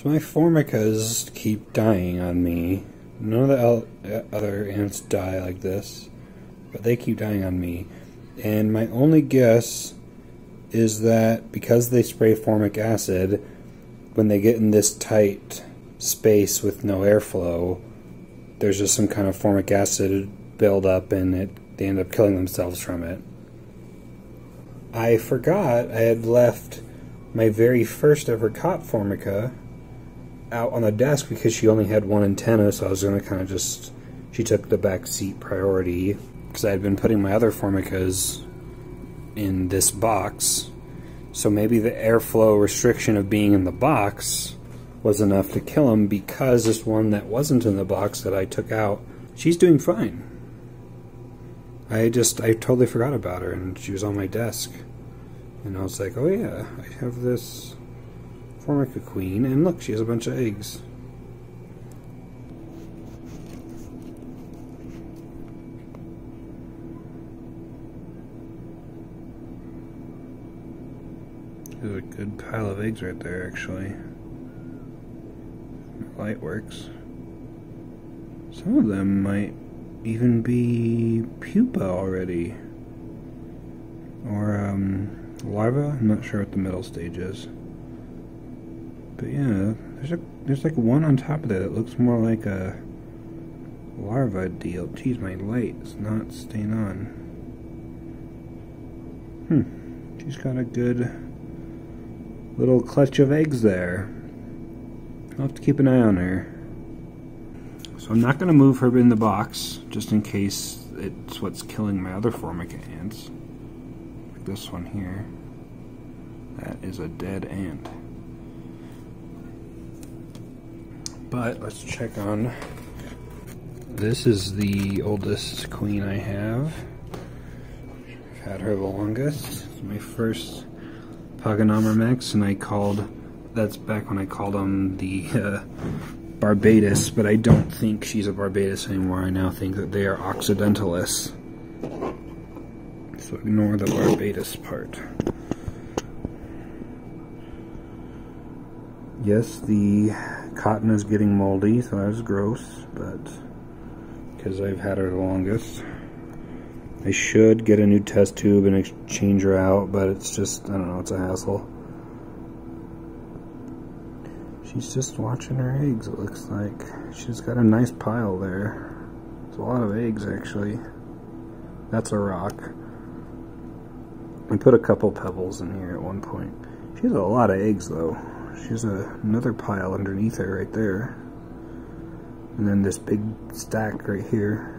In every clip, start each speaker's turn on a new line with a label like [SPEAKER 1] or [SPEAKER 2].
[SPEAKER 1] So my formicas keep dying on me. None of the other ants die like this, but they keep dying on me. And my only guess is that because they spray formic acid, when they get in this tight space with no airflow, there's just some kind of formic acid buildup and it they end up killing themselves from it. I forgot I had left my very first ever caught formica out on the desk because she only had one antenna, so I was going to kind of just. She took the back seat priority because I had been putting my other formicas in this box. So maybe the airflow restriction of being in the box was enough to kill him because this one that wasn't in the box that I took out, she's doing fine. I just, I totally forgot about her and she was on my desk. And I was like, oh yeah, I have this Formica queen, and look, she has a bunch of eggs. There's a good pile of eggs right there, actually. Light works. Some of them might even be pupa already. Or, um, larva? I'm not sure what the middle stage is. But yeah, there's a there's like one on top of that that looks more like a larva deal. Geez, my light is not staying on. Hmm. She's got a good little clutch of eggs there. I'll have to keep an eye on her. So I'm not going to move her in the box, just in case it's what's killing my other formica ants. Like this one here. That is a dead ant. But let's check on. This is the oldest queen I have. I've had her the longest. My first Pogonomyrmex, and I called. That's back when I called them the uh, Barbatus, but I don't think she's a Barbatus anymore. I now think that they are Occidentalis. So ignore the Barbatus part. Yes, the cotton is getting moldy, so that's gross, but because I've had her the longest. I should get a new test tube and exchange her out, but it's just, I don't know, it's a hassle. She's just watching her eggs, it looks like. She's got a nice pile there. It's a lot of eggs, actually. That's a rock. I put a couple pebbles in here at one point. She has a lot of eggs, though. She's a, another pile underneath her right there. And then this big stack right here.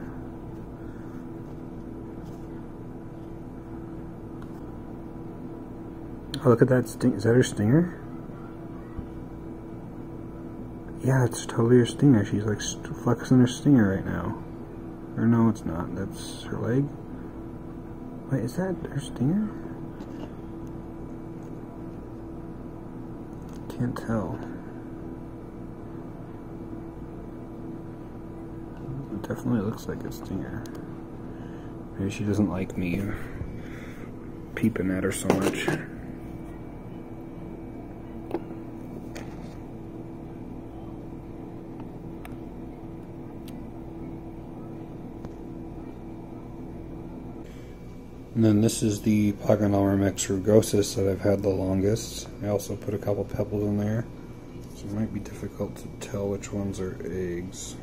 [SPEAKER 1] Oh, look at that sting. Is that her stinger? Yeah, it's totally her stinger. She's like flexing her stinger right now. Or no, it's not. That's her leg. Wait, is that her stinger? Can't tell. It definitely looks like a stinger. Maybe she doesn't like me peeping at her so much. And then this is the Pogonomyrmex rugosus that I've had the longest. I also put a couple pebbles in there, so it might be difficult to tell which ones are eggs.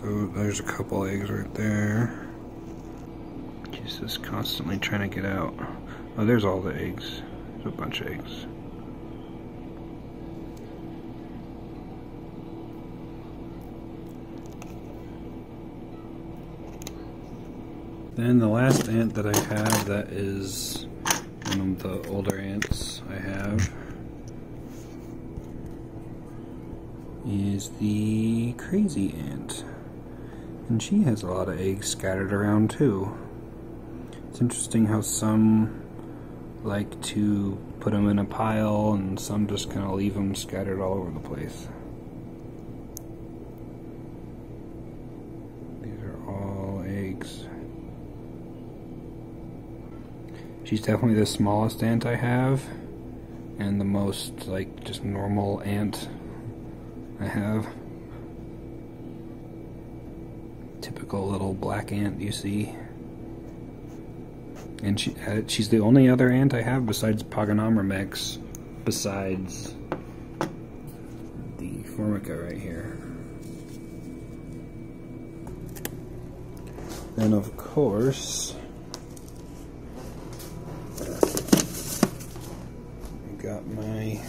[SPEAKER 1] So there's a couple eggs right there. She's just constantly trying to get out. Oh, there's all the eggs. There's a bunch of eggs. Then the last ant that I have that is one of the older ants I have is the crazy ant. And she has a lot of eggs scattered around too. It's interesting how some like to put them in a pile and some just kind of leave them scattered all over the place. She's definitely the smallest ant I have, and the most, like, just normal ant I have. Typical little black ant you see. And she, uh, she's the only other ant I have besides Pogonomyrmex, besides the Formica right here. And of course, I got my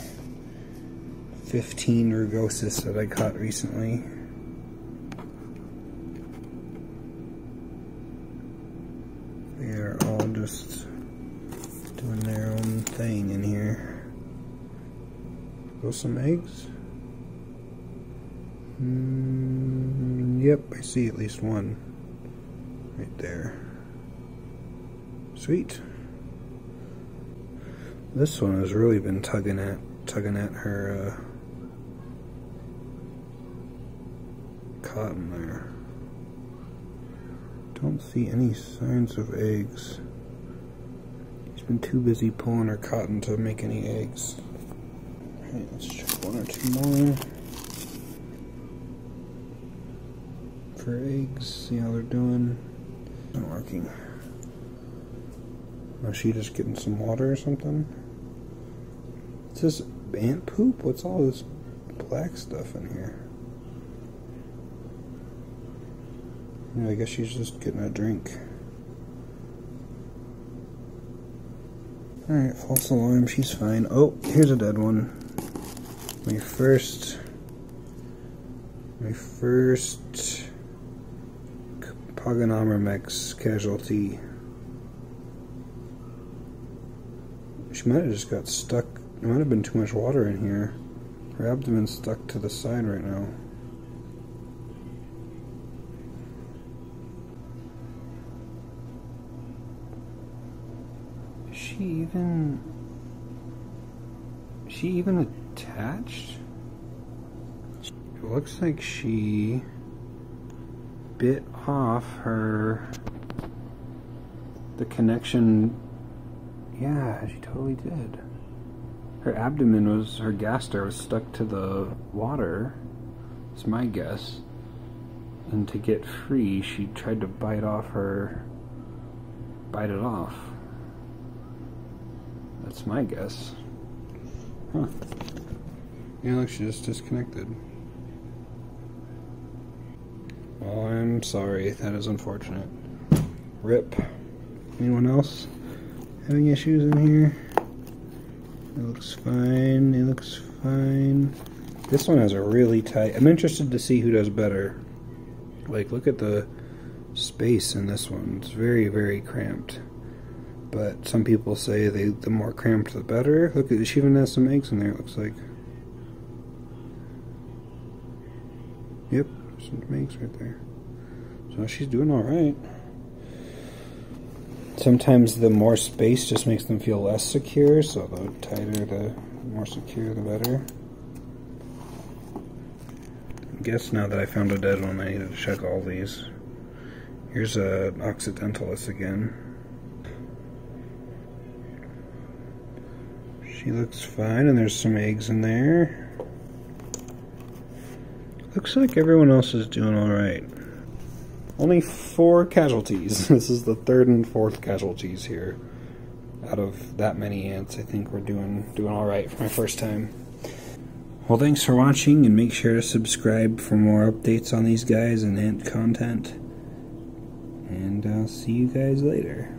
[SPEAKER 1] 15 rugosus that I caught recently. They are all just doing their own thing in here. Those some eggs? Mm, yep, I see at least one right there. Sweet. This one has really been tugging at tugging at her uh, cotton there. Don't see any signs of eggs. She's been too busy pulling her cotton to make any eggs. Alright, let's check one or two more. For eggs, see how they're doing. Not working. Is she just getting some water or something? Is this ant poop? What's all this black stuff in here? I guess she's just getting a drink. Alright, false alarm, she's fine. Oh, here's a dead one. My first... My first... Pogonomyrmex casualty. She might have just got stuck. There might have been too much water in here. Her abdomen's stuck to the side right now. she even she even attached? It looks like she bit off her the connection yeah she totally did her abdomen was her gaster was stuck to the water it's my guess and to get free she tried to bite off her bite it off that's my guess. Huh. Yeah, look, she just disconnected. Well, I'm sorry. That is unfortunate. Rip. Anyone else having issues in here? It looks fine. It looks fine. This one has a really tight... I'm interested to see who does better. Like, look at the space in this one. It's very, very cramped but some people say they the more cramped the better. Look she even has some eggs in there. It looks like. Yep, some eggs right there. So she's doing all right. Sometimes the more space just makes them feel less secure, so the tighter, the more secure, the better. I guess now that I found a dead one, I need to check all these. Here's a Occidentalis again. She looks fine, and there's some eggs in there. Looks like everyone else is doing alright. Only four casualties. this is the third and fourth casualties here. Out of that many ants, I think we're doing doing alright for my first time. Well, thanks for watching, and make sure to subscribe for more updates on these guys and ant content. And I'll see you guys later.